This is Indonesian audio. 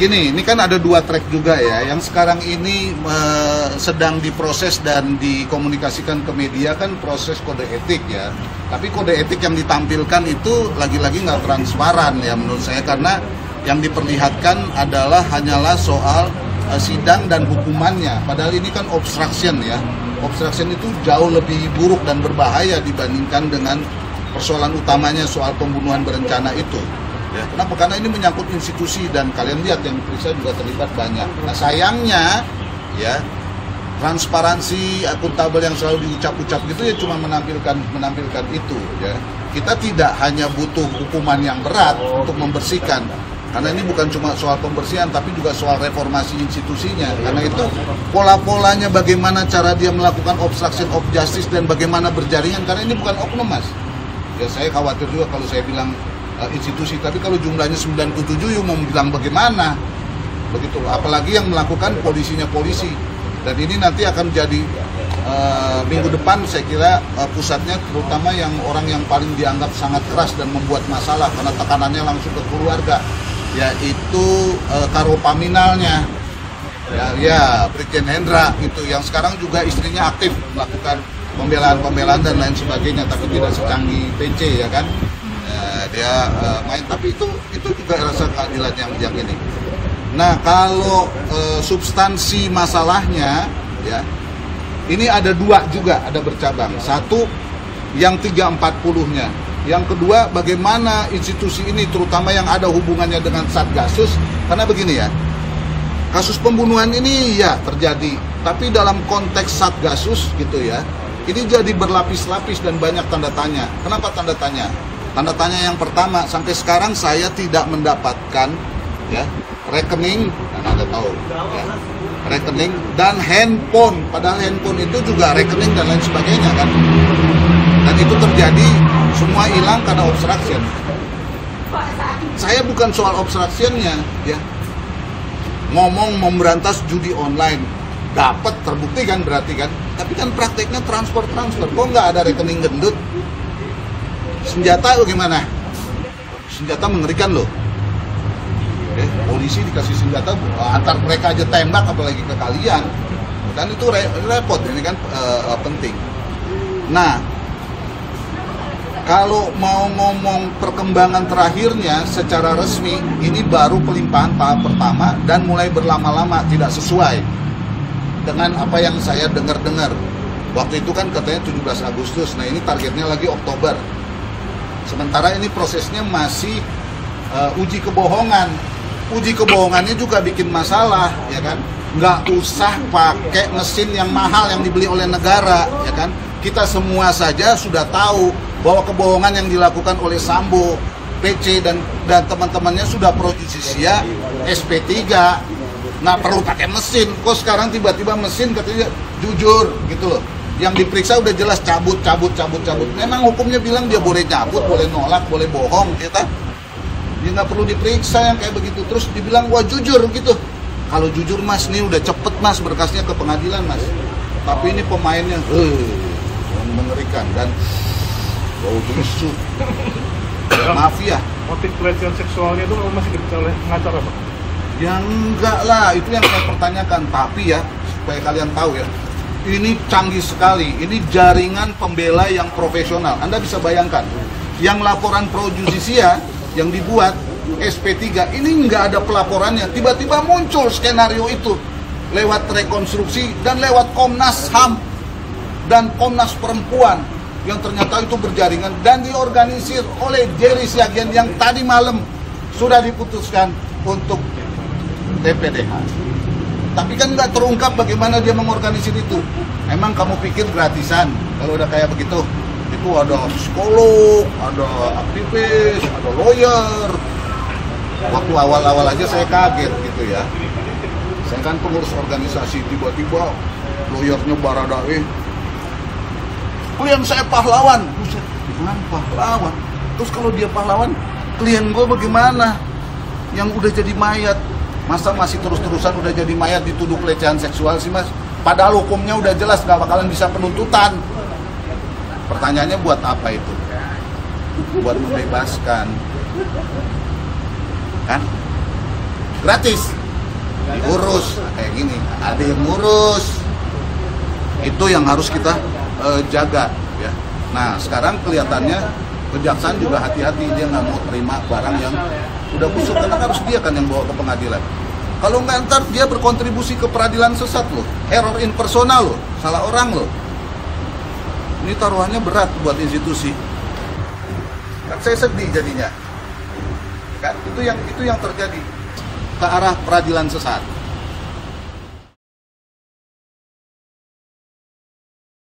gini, ini kan ada dua track juga ya. Yang sekarang ini eh, sedang diproses dan dikomunikasikan ke media kan proses kode etik ya. Tapi kode etik yang ditampilkan itu lagi-lagi nggak transparan ya menurut saya karena yang diperlihatkan adalah hanyalah soal eh, sidang dan hukumannya. Padahal ini kan obstruction ya. Obstruction itu jauh lebih buruk dan berbahaya dibandingkan dengan persoalan utamanya soal pembunuhan berencana itu. Ya, kenapa? Karena ini menyangkut institusi dan kalian lihat yang diperiksa juga terlibat banyak. Nah sayangnya, ya transparansi akuntabel yang selalu diucap-ucap gitu ya cuma menampilkan menampilkan itu ya. Kita tidak hanya butuh hukuman yang berat untuk membersihkan. Karena ini bukan cuma soal pembersihan tapi juga soal reformasi institusinya. Karena itu pola-polanya bagaimana cara dia melakukan obstruction of justice dan bagaimana berjaringan karena ini bukan oknum Mas. Ya saya khawatir juga kalau saya bilang uh, institusi. Tapi kalau jumlahnya 97 yuk mau bilang bagaimana? Begitu. Apalagi yang melakukan polisinya polisi. Dan ini nanti akan jadi uh, minggu depan saya kira uh, pusatnya terutama yang orang yang paling dianggap sangat keras dan membuat masalah karena tekanannya langsung ke keluarga yaitu uh, karopaminalnya ya ya Brigjen Hendra itu yang sekarang juga istrinya aktif melakukan pembelaan-pembelaan dan lain sebagainya tapi tidak secanggih PC ya kan dia uh, main. Tapi itu itu juga rasa keadilan yang yang ini. Nah kalau uh, substansi masalahnya ya ini ada dua juga ada bercabang. Satu yang 340 nya yang kedua bagaimana institusi ini terutama yang ada hubungannya dengan Satgasus karena begini ya kasus pembunuhan ini ya terjadi. Tapi dalam konteks Satgasus gitu ya ini jadi berlapis-lapis dan banyak tanda tanya. Kenapa tanda tanya Tanda tanya yang pertama, sampai sekarang saya tidak mendapatkan ya rekening, dan Anda tahu ya, rekening dan handphone. Padahal handphone itu juga rekening dan lain sebagainya kan. Dan itu terjadi semua hilang karena obstruction. Saya bukan soal obstructionnya ya. Ngomong memberantas judi online, dapat terbukti kan berarti kan. Tapi kan prakteknya transfer transfer. Kok nggak ada rekening gendut? Senjata bagaimana? Senjata mengerikan loh. Oke, polisi dikasih senjata antar mereka aja tembak apalagi ke kalian. Kan itu repot ini kan uh, penting. Nah, kalau mau ngomong perkembangan terakhirnya secara resmi ini baru pelimpahan tahap pertama dan mulai berlama-lama tidak sesuai dengan apa yang saya dengar-dengar. Waktu itu kan katanya 17 Agustus. Nah, ini targetnya lagi Oktober. Sementara ini prosesnya masih uh, uji kebohongan. Uji kebohongannya juga bikin masalah, ya kan? Nggak usah pakai mesin yang mahal yang dibeli oleh negara, ya kan? Kita semua saja sudah tahu bahwa kebohongan yang dilakukan oleh Sambo, PC dan dan teman-temannya sudah pro justisia SP3 nggak perlu pakai mesin kok sekarang tiba-tiba mesin katanya jujur gitu loh yang diperiksa udah jelas cabut cabut cabut cabut. Memang hukumnya bilang dia boleh cabut boleh nolak boleh bohong kita dia nggak perlu diperiksa yang kayak begitu. Terus dibilang wah jujur gitu. Kalau jujur mas nih udah cepet mas berkasnya ke pengadilan mas. Tapi ini pemainnya uh, mengerikan dan bau busuk mafia motif pelecehan seksualnya itu masih diperiksa oleh pengacara pak? Yang enggak lah itu yang saya pertanyakan. Tapi ya supaya kalian tahu ya ini canggih sekali. Ini jaringan pembela yang profesional. Anda bisa bayangkan, yang laporan pro justisia yang dibuat SP3 ini nggak ada pelaporannya. Tiba-tiba muncul skenario itu lewat rekonstruksi dan lewat Komnas HAM dan Komnas Perempuan yang ternyata itu berjaringan dan diorganisir oleh Jerry Siagian yang tadi malam sudah diputuskan untuk TPDH. Tapi kan nggak terungkap bagaimana dia mengorganisir itu. Emang kamu pikir gratisan kalau udah kayak begitu? Itu ada psikolog, ada aktivis, ada lawyer. Waktu awal-awal aja saya kaget gitu ya. Saya kan pengurus organisasi, tiba-tiba lawyernya Baradae. Klien saya pahlawan. Buset, gimana pahlawan? Terus kalau dia pahlawan, klien gue bagaimana? Yang udah jadi mayat, Masa masih terus-terusan udah jadi mayat dituduh pelecehan seksual sih mas? Padahal hukumnya udah jelas gak bakalan bisa penuntutan. Pertanyaannya buat apa itu? Buat membebaskan. Kan? gratis diurus kayak gini ada yang ngurus itu yang harus kita eh, jaga ya nah sekarang kelihatannya kejaksaan juga hati-hati dia nggak mau terima barang yang udah busuk karena harus dia kan yang bawa ke pengadilan. Kalau nggak ntar dia berkontribusi ke peradilan sesat loh. Error in personal loh. Salah orang loh. Ini taruhannya berat buat institusi. Kan saya sedih jadinya. Kan? Itu yang itu yang terjadi ke arah peradilan sesat